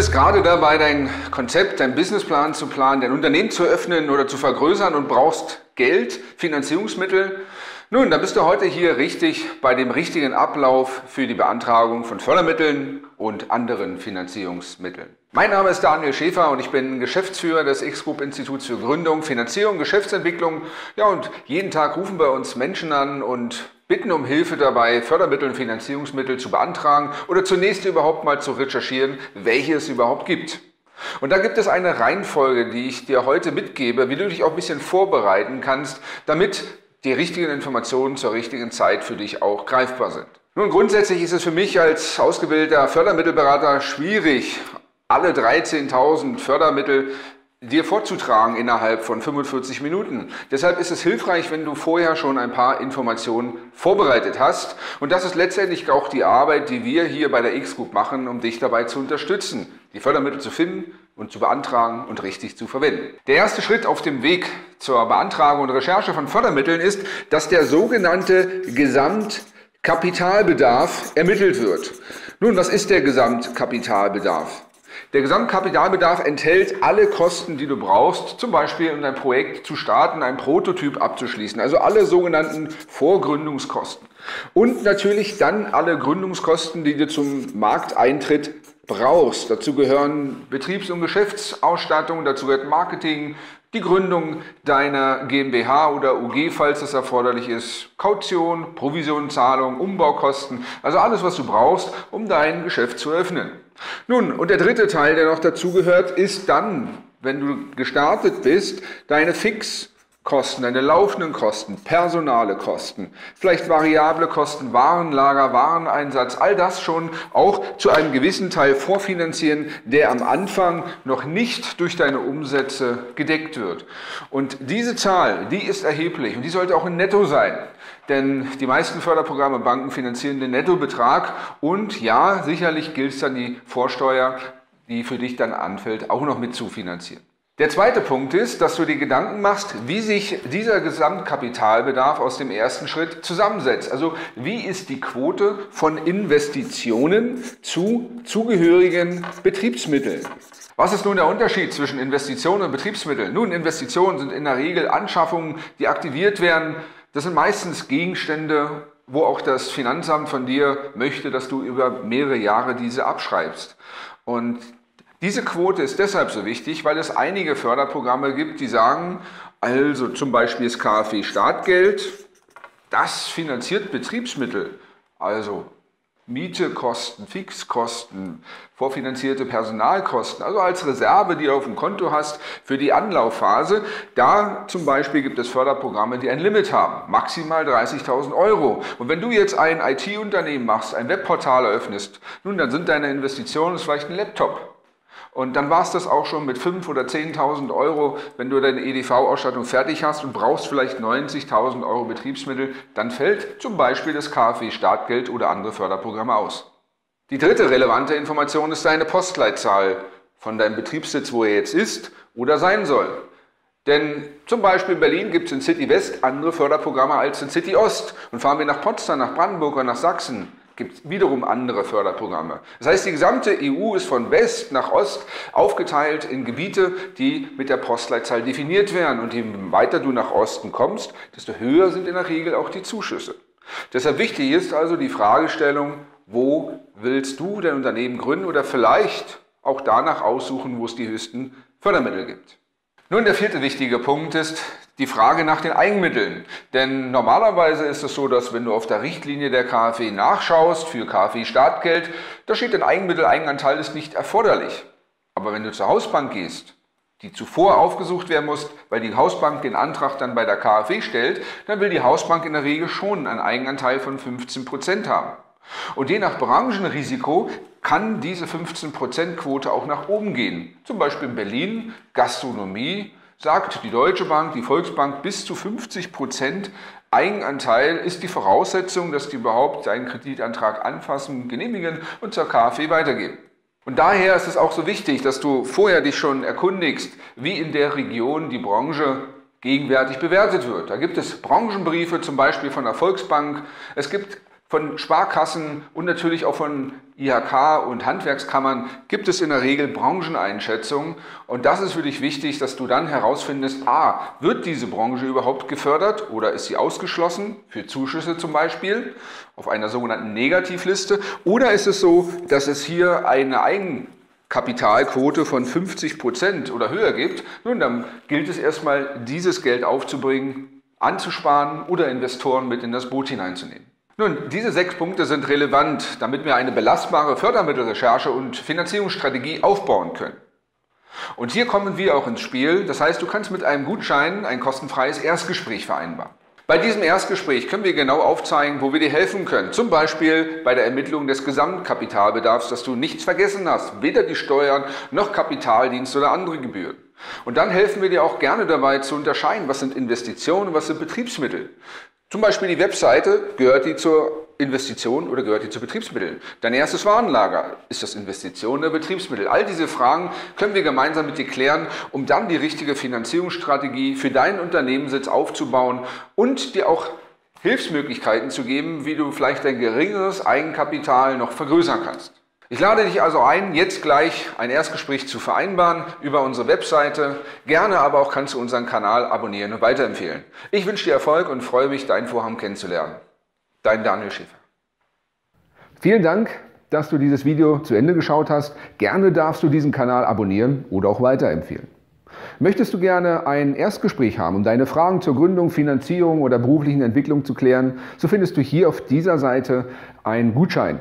bist gerade dabei, dein Konzept, deinen Businessplan zu planen, dein Unternehmen zu öffnen oder zu vergrößern und brauchst Geld, Finanzierungsmittel. Nun, da bist du heute hier richtig bei dem richtigen Ablauf für die Beantragung von Fördermitteln und anderen Finanzierungsmitteln. Mein Name ist Daniel Schäfer und ich bin Geschäftsführer des X-Group Instituts für Gründung, Finanzierung, Geschäftsentwicklung. Ja, und jeden Tag rufen bei uns Menschen an und bitten um Hilfe dabei, Fördermittel und Finanzierungsmittel zu beantragen oder zunächst überhaupt mal zu recherchieren, welche es überhaupt gibt. Und da gibt es eine Reihenfolge, die ich dir heute mitgebe, wie du dich auch ein bisschen vorbereiten kannst, damit die richtigen Informationen zur richtigen Zeit für dich auch greifbar sind. Nun, grundsätzlich ist es für mich als ausgebildeter Fördermittelberater schwierig, alle 13.000 Fördermittel dir vorzutragen innerhalb von 45 Minuten. Deshalb ist es hilfreich, wenn du vorher schon ein paar Informationen vorbereitet hast. Und das ist letztendlich auch die Arbeit, die wir hier bei der X-Group machen, um dich dabei zu unterstützen, die Fördermittel zu finden und zu beantragen und richtig zu verwenden. Der erste Schritt auf dem Weg zur Beantragung und Recherche von Fördermitteln ist, dass der sogenannte Gesamtkapitalbedarf ermittelt wird. Nun, was ist der Gesamtkapitalbedarf? Der Gesamtkapitalbedarf enthält alle Kosten, die du brauchst, zum Beispiel um dein Projekt zu starten, ein Prototyp abzuschließen, also alle sogenannten Vorgründungskosten. Und natürlich dann alle Gründungskosten, die du zum Markteintritt brauchst. Dazu gehören Betriebs- und Geschäftsausstattung, dazu gehört Marketing, die Gründung deiner GmbH oder UG, falls es erforderlich ist, Kaution, Provisionzahlung, Umbaukosten, also alles, was du brauchst, um dein Geschäft zu öffnen. Nun, und der dritte Teil, der noch dazugehört, ist dann, wenn du gestartet bist, deine Fix- Kosten, deine laufenden Kosten, personale Kosten, vielleicht variable Kosten, Warenlager, Wareneinsatz, all das schon auch zu einem gewissen Teil vorfinanzieren, der am Anfang noch nicht durch deine Umsätze gedeckt wird. Und diese Zahl, die ist erheblich und die sollte auch ein Netto sein. Denn die meisten Förderprogramme Banken finanzieren den Nettobetrag und ja, sicherlich gilt es dann die Vorsteuer, die für dich dann anfällt, auch noch mit zu finanzieren. Der zweite Punkt ist, dass du dir Gedanken machst, wie sich dieser Gesamtkapitalbedarf aus dem ersten Schritt zusammensetzt. Also wie ist die Quote von Investitionen zu zugehörigen Betriebsmitteln? Was ist nun der Unterschied zwischen Investitionen und Betriebsmitteln? Nun, Investitionen sind in der Regel Anschaffungen, die aktiviert werden. Das sind meistens Gegenstände, wo auch das Finanzamt von dir möchte, dass du über mehrere Jahre diese abschreibst. Und diese Quote ist deshalb so wichtig, weil es einige Förderprogramme gibt, die sagen, also zum Beispiel das KfW Startgeld, das finanziert Betriebsmittel, also Mietekosten, Fixkosten, vorfinanzierte Personalkosten, also als Reserve, die du auf dem Konto hast für die Anlaufphase. Da zum Beispiel gibt es Förderprogramme, die ein Limit haben, maximal 30.000 Euro. Und wenn du jetzt ein IT-Unternehmen machst, ein Webportal eröffnest, nun, dann sind deine Investitionen vielleicht ein Laptop und dann war es das auch schon mit 5.000 oder 10.000 Euro, wenn du deine EDV-Ausstattung fertig hast und brauchst vielleicht 90.000 Euro Betriebsmittel, dann fällt zum Beispiel das KfW-Startgeld oder andere Förderprogramme aus. Die dritte relevante Information ist deine Postleitzahl von deinem Betriebssitz, wo er jetzt ist oder sein soll. Denn zum Beispiel in Berlin gibt es in City West andere Förderprogramme als in City Ost. Und fahren wir nach Potsdam, nach Brandenburg oder nach Sachsen, gibt es wiederum andere Förderprogramme. Das heißt, die gesamte EU ist von West nach Ost aufgeteilt in Gebiete, die mit der Postleitzahl definiert werden. Und je weiter du nach Osten kommst, desto höher sind in der Regel auch die Zuschüsse. Deshalb wichtig ist also die Fragestellung, wo willst du dein Unternehmen gründen oder vielleicht auch danach aussuchen, wo es die höchsten Fördermittel gibt. Nun, der vierte wichtige Punkt ist die Frage nach den Eigenmitteln. Denn normalerweise ist es so, dass wenn du auf der Richtlinie der KfW nachschaust für KfW-Startgeld, da steht ein Eigenmittel-Eigenanteil ist nicht erforderlich. Aber wenn du zur Hausbank gehst, die zuvor aufgesucht werden muss, weil die Hausbank den Antrag dann bei der KfW stellt, dann will die Hausbank in der Regel schon einen Eigenanteil von 15 Prozent haben. Und je nach Branchenrisiko kann diese 15%-Quote auch nach oben gehen. Zum Beispiel in Berlin, Gastronomie, sagt die Deutsche Bank, die Volksbank, bis zu 50% Eigenanteil ist die Voraussetzung, dass die überhaupt seinen Kreditantrag anfassen, genehmigen und zur KfW weitergeben. Und daher ist es auch so wichtig, dass du vorher dich schon erkundigst, wie in der Region die Branche gegenwärtig bewertet wird. Da gibt es Branchenbriefe, zum Beispiel von der Volksbank. Es gibt Von Sparkassen und natürlich auch von IHK und Handwerkskammern gibt es in der Regel Brancheneinschätzungen. Und das ist für dich wichtig, dass du dann herausfindest, a, wird diese Branche überhaupt gefördert oder ist sie ausgeschlossen, für Zuschüsse zum Beispiel, auf einer sogenannten Negativliste, oder ist es so, dass es hier eine Eigenkapitalquote von 50 Prozent oder höher gibt, nun, dann gilt es erstmal, dieses Geld aufzubringen, anzusparen oder Investoren mit in das Boot hineinzunehmen. Nun, diese sechs Punkte sind relevant, damit wir eine belastbare Fördermittelrecherche und Finanzierungsstrategie aufbauen können. Und hier kommen wir auch ins Spiel. Das heißt, du kannst mit einem Gutschein ein kostenfreies Erstgespräch vereinbaren. Bei diesem Erstgespräch können wir genau aufzeigen, wo wir dir helfen können. Zum Beispiel bei der Ermittlung des Gesamtkapitalbedarfs, dass du nichts vergessen hast, weder die Steuern noch Kapitaldienst oder andere Gebühren. Und dann helfen wir dir auch gerne dabei zu unterscheiden, was sind Investitionen und was sind Betriebsmittel. Zum Beispiel die Webseite, gehört die zur Investition oder gehört die zu Betriebsmitteln? Dein erstes Warenlager, ist das Investition oder Betriebsmittel? All diese Fragen können wir gemeinsam mit dir klären, um dann die richtige Finanzierungsstrategie für deinen Unternehmenssitz aufzubauen und dir auch Hilfsmöglichkeiten zu geben, wie du vielleicht dein geringeres Eigenkapital noch vergrößern kannst. Ich lade dich also ein, jetzt gleich ein Erstgespräch zu vereinbaren über unsere Webseite. Gerne aber auch kannst du unseren Kanal abonnieren und weiterempfehlen. Ich wünsche dir Erfolg und freue mich, dein Vorhaben kennenzulernen. Dein Daniel Schäfer. Vielen Dank, dass du dieses Video zu Ende geschaut hast. Gerne darfst du diesen Kanal abonnieren oder auch weiterempfehlen. Möchtest du gerne ein Erstgespräch haben, um deine Fragen zur Gründung, Finanzierung oder beruflichen Entwicklung zu klären, so findest du hier auf dieser Seite einen Gutschein.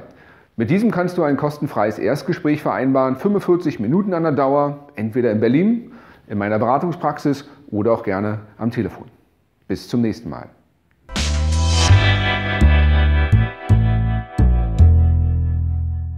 Mit diesem kannst du ein kostenfreies Erstgespräch vereinbaren, 45 Minuten an der Dauer, entweder in Berlin, in meiner Beratungspraxis oder auch gerne am Telefon. Bis zum nächsten Mal.